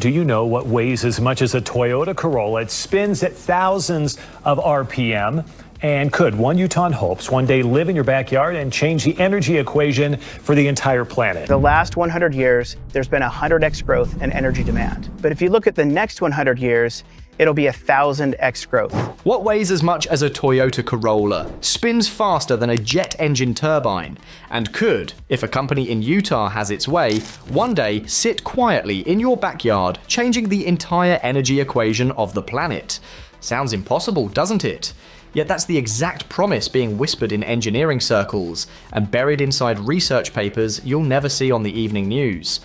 Do you know what weighs as much as a Toyota Corolla? It spins at thousands of RPM. And could one Utah hopes one day live in your backyard and change the energy equation for the entire planet? The last 100 years, there's been a 100x growth in energy demand. But if you look at the next 100 years, it'll be a 1000x growth. What weighs as much as a Toyota Corolla, spins faster than a jet engine turbine, and could, if a company in Utah has its way, one day sit quietly in your backyard, changing the entire energy equation of the planet? Sounds impossible, doesn't it? Yet that's the exact promise being whispered in engineering circles and buried inside research papers you'll never see on the evening news.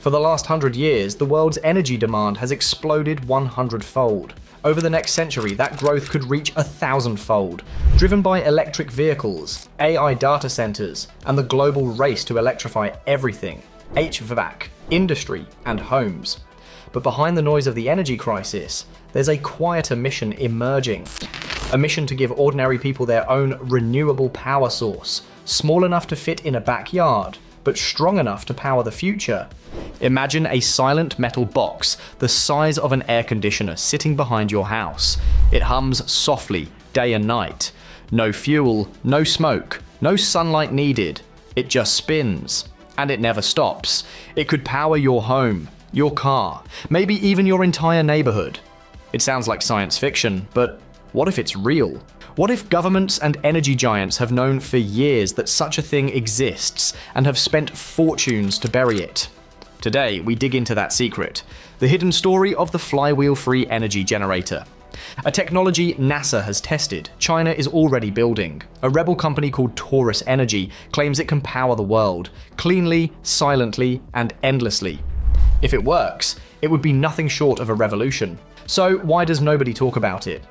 For the last hundred years, the world's energy demand has exploded 100 fold. Over the next century, that growth could reach a thousand-fold, driven by electric vehicles, AI data centers, and the global race to electrify everything HVAC, industry, and homes. But behind the noise of the energy crisis, there's a quieter mission emerging. A mission to give ordinary people their own renewable power source, small enough to fit in a backyard, but strong enough to power the future. Imagine a silent metal box the size of an air conditioner sitting behind your house. It hums softly, day and night. No fuel, no smoke, no sunlight needed. It just spins. And it never stops. It could power your home, your car, maybe even your entire neighborhood. It sounds like science fiction, but what if it's real? What if governments and energy giants have known for years that such a thing exists and have spent fortunes to bury it? Today, we dig into that secret the hidden story of the flywheel free energy generator. A technology NASA has tested, China is already building. A rebel company called Taurus Energy claims it can power the world, cleanly, silently, and endlessly. If it works, it would be nothing short of a revolution. So, why does nobody talk about it?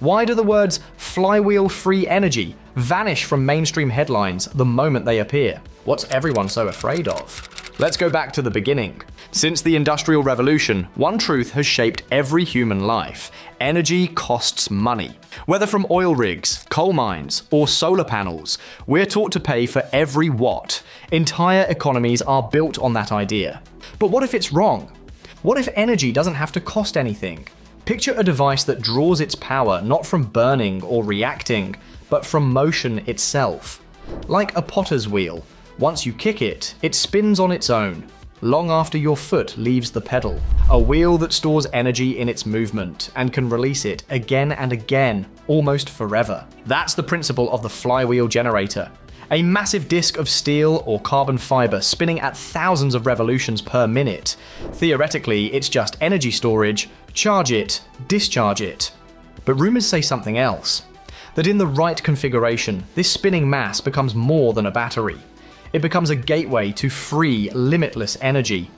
Why do the words flywheel free energy vanish from mainstream headlines the moment they appear? What's everyone so afraid of? Let's go back to the beginning. Since the Industrial Revolution, one truth has shaped every human life energy costs money. Whether from oil rigs, coal mines, or solar panels, we're taught to pay for every watt. Entire economies are built on that idea. But what if it's wrong? What if energy doesn't have to cost anything? Picture a device that draws its power not from burning or reacting, but from motion itself. Like a potter's wheel, once you kick it, it spins on its own, long after your foot leaves the pedal. A wheel that stores energy in its movement and can release it again and again, almost forever. That's the principle of the flywheel generator. A massive disk of steel or carbon fiber spinning at thousands of revolutions per minute. Theoretically, it's just energy storage, charge it, discharge it. But rumours say something else. That in the right configuration, this spinning mass becomes more than a battery. It becomes a gateway to free, limitless energy.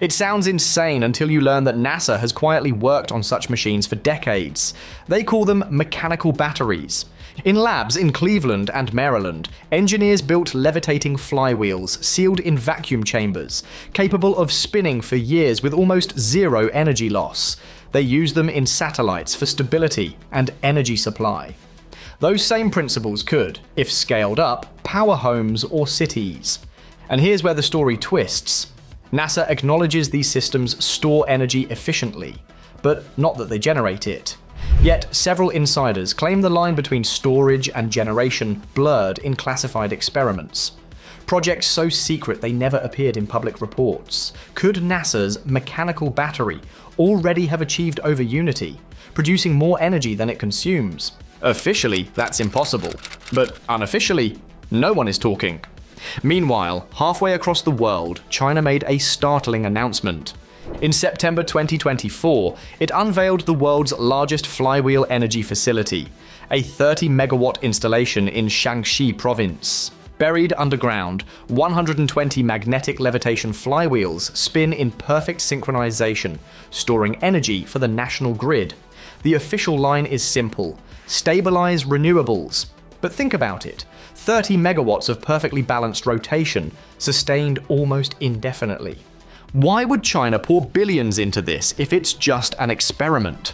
It sounds insane until you learn that NASA has quietly worked on such machines for decades. They call them mechanical batteries. In labs in Cleveland and Maryland, engineers built levitating flywheels sealed in vacuum chambers, capable of spinning for years with almost zero energy loss. They use them in satellites for stability and energy supply. Those same principles could, if scaled up, power homes or cities. And here's where the story twists. NASA acknowledges these systems store energy efficiently, but not that they generate it. Yet, several insiders claim the line between storage and generation blurred in classified experiments. Projects so secret they never appeared in public reports. Could NASA's mechanical battery already have achieved over unity, producing more energy than it consumes? Officially, that's impossible. But unofficially, no one is talking. Meanwhile, halfway across the world, China made a startling announcement. In September 2024, it unveiled the world's largest flywheel energy facility, a 30 megawatt installation in Shaanxi province. Buried underground, 120 magnetic levitation flywheels spin in perfect synchronization, storing energy for the national grid. The official line is simple stabilize renewables. But think about it 30 megawatts of perfectly balanced rotation, sustained almost indefinitely. Why would China pour billions into this if it's just an experiment?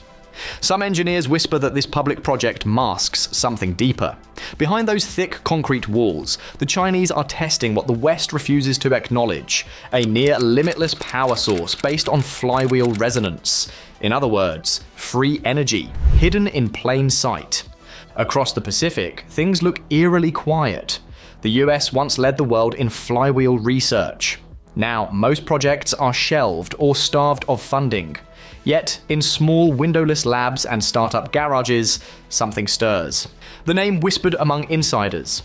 Some engineers whisper that this public project masks something deeper. Behind those thick concrete walls, the Chinese are testing what the West refuses to acknowledge a near limitless power source based on flywheel resonance. In other words, free energy, hidden in plain sight. Across the Pacific, things look eerily quiet. The US once led the world in flywheel research. Now, most projects are shelved or starved of funding. Yet, in small windowless labs and startup garages, something stirs. The name whispered among insiders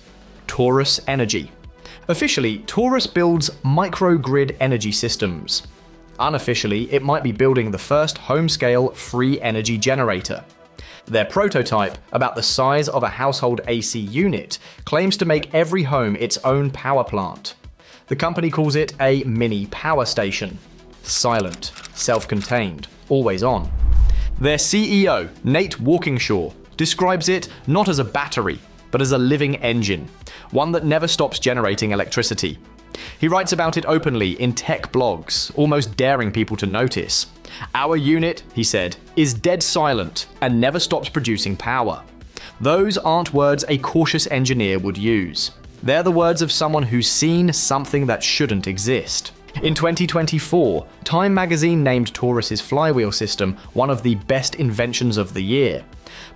Taurus Energy. Officially, Taurus builds microgrid energy systems. Unofficially, it might be building the first home scale free energy generator. Their prototype, about the size of a household AC unit, claims to make every home its own power plant. The company calls it a mini power station. Silent, self contained, always on. Their CEO, Nate Walkingshaw, describes it not as a battery, but as a living engine, one that never stops generating electricity. He writes about it openly in tech blogs, almost daring people to notice. Our unit, he said, is dead silent and never stops producing power. Those aren't words a cautious engineer would use. They're the words of someone who's seen something that shouldn't exist. In 2024, Time magazine named Taurus's flywheel system one of the best inventions of the year.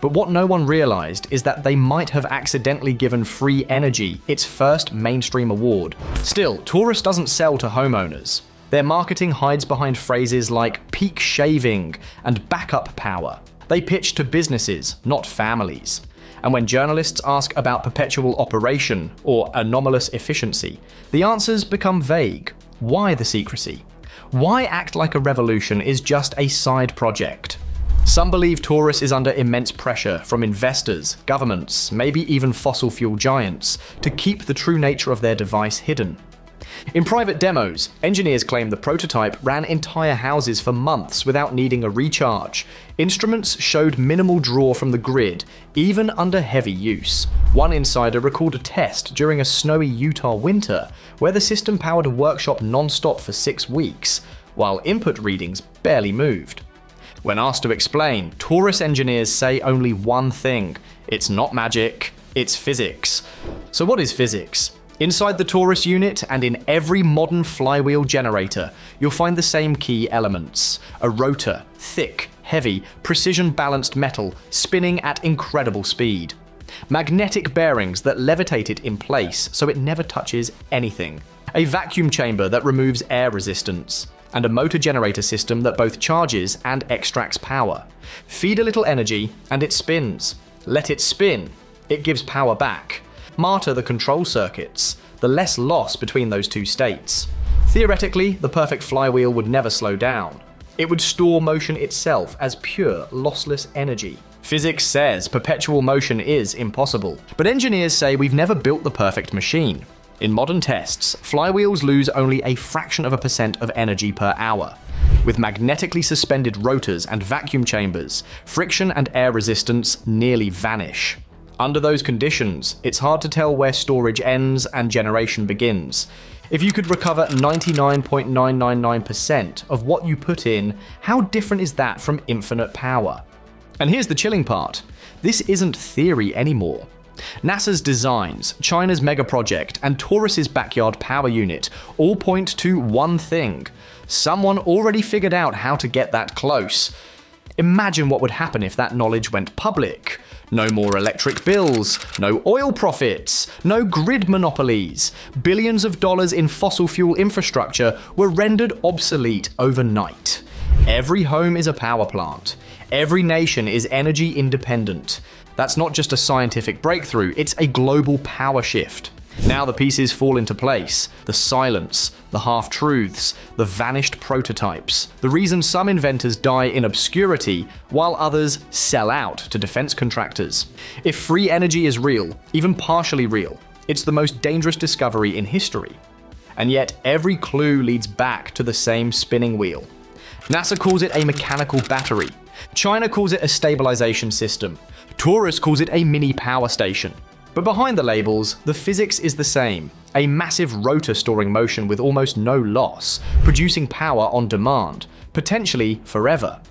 But what no one realized is that they might have accidentally given free energy its first mainstream award. Still, Taurus doesn't sell to homeowners. Their marketing hides behind phrases like peak shaving and backup power. They pitch to businesses, not families. And when journalists ask about perpetual operation or anomalous efficiency, the answers become vague. Why the secrecy? Why act like a revolution is just a side project? Some believe Taurus is under immense pressure from investors, governments, maybe even fossil fuel giants, to keep the true nature of their device hidden. In private demos, engineers claim the prototype ran entire houses for months without needing a recharge. Instruments showed minimal draw from the grid, even under heavy use. One insider recalled a test during a snowy Utah winter where the system powered a workshop non stop for six weeks, while input readings barely moved. When asked to explain, Taurus engineers say only one thing it's not magic, it's physics. So, what is physics? Inside the Taurus unit and in every modern flywheel generator, you'll find the same key elements a rotor, thick, heavy, precision balanced metal spinning at incredible speed. Magnetic bearings that levitate it in place so it never touches anything. A vacuum chamber that removes air resistance and a motor generator system that both charges and extracts power. Feed a little energy, and it spins. Let it spin, it gives power back. Martyr the control circuits, the less loss between those two states. Theoretically, the perfect flywheel would never slow down. It would store motion itself as pure, lossless energy. Physics says perpetual motion is impossible, but engineers say we've never built the perfect machine. In modern tests, flywheels lose only a fraction of a percent of energy per hour. With magnetically suspended rotors and vacuum chambers, friction and air resistance nearly vanish. Under those conditions, it's hard to tell where storage ends and generation begins. If you could recover 99.999% of what you put in, how different is that from infinite power? And here's the chilling part this isn't theory anymore. NASA's designs, China's mega project, and Taurus's backyard power unit all point to one thing. Someone already figured out how to get that close. Imagine what would happen if that knowledge went public. No more electric bills, no oil profits, no grid monopolies. Billions of dollars in fossil fuel infrastructure were rendered obsolete overnight. Every home is a power plant. Every nation is energy independent. That's not just a scientific breakthrough, it's a global power shift. Now the pieces fall into place the silence, the half truths, the vanished prototypes. The reason some inventors die in obscurity, while others sell out to defense contractors. If free energy is real, even partially real, it's the most dangerous discovery in history. And yet, every clue leads back to the same spinning wheel. NASA calls it a mechanical battery. China calls it a stabilization system. Taurus calls it a mini power station. But behind the labels, the physics is the same a massive rotor storing motion with almost no loss, producing power on demand, potentially forever.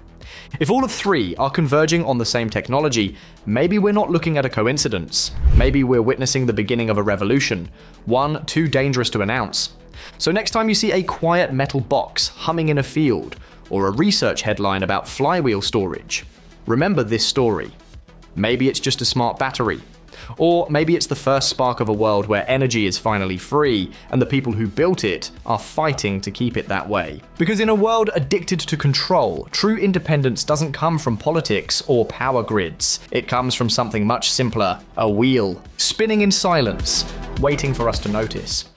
If all of three are converging on the same technology, maybe we're not looking at a coincidence. Maybe we're witnessing the beginning of a revolution, one too dangerous to announce. So next time you see a quiet metal box humming in a field, or a research headline about flywheel storage, remember this story. Maybe it's just a smart battery, or maybe it's the first spark of a world where energy is finally free, and the people who built it are fighting to keep it that way. Because in a world addicted to control, true independence doesn't come from politics or power grids. It comes from something much simpler a wheel, spinning in silence, waiting for us to notice.